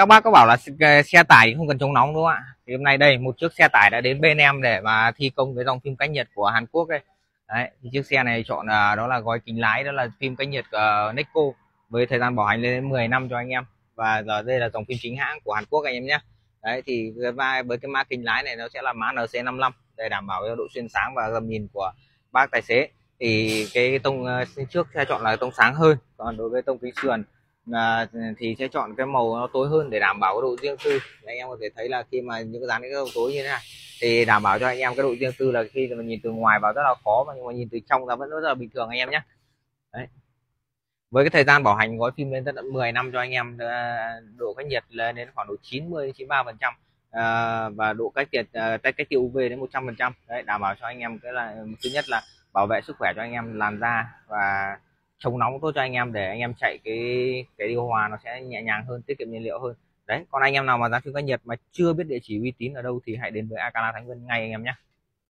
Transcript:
các bác có bảo là xe tải không cần chống nóng đúng không ạ? Thì hôm nay đây một chiếc xe tải đã đến bên em để mà thi công cái dòng phim cách nhiệt của Hàn Quốc đây. Đấy thì chiếc xe này chọn uh, đó là gói kính lái đó là phim cách nhiệt uh, ờ, Neco với thời gian bảo hành lên đến 10 năm cho anh em. Và giờ đây là dòng phim chính hãng của Hàn Quốc anh em nhé. Đấy thì với cái mã kính lái này nó sẽ là mã NC55 để đảm bảo độ xuyên sáng và tầm nhìn của bác tài xế. Thì cái tông uh, trước sẽ chọn là tông sáng hơn còn đối với tông kính sườn à, thì sẽ chọn cái màu nó tối hơn để đảm bảo cái độ riêng tư. Anh em có thể thấy là khi mà những cái dán cái màu tối như thế này thì đảm bảo cho anh em cái độ riêng tư là khi mà nhìn từ ngoài vào rất là khó mà nhưng mà nhìn từ trong ra vẫn rất là bình thường anh em nhé. Đấy. Với cái thời gian bảo hành gói phim lên tận 10 năm cho anh em ờ, độ cách nhiệt lên đến khoảng độ 90 93 phần trăm à, và độ cách nhiệt cách ờ, cách tiêu UV đến 100 phần trăm. Đấy đảm bảo cho anh em cái là thứ nhất là bảo vệ sức khỏe cho anh em làn da và chống nóng tốt cho anh em để anh em chạy cái cái điều hòa nó sẽ nhẹ nhàng hơn, tiết kiệm nhiên liệu hơn. Đấy, còn anh em nào mà giá trị cách nhiệt mà chưa biết địa chỉ uy tín ở đâu thì hãy đến với Akala Thánh Vân ngay anh em nhé.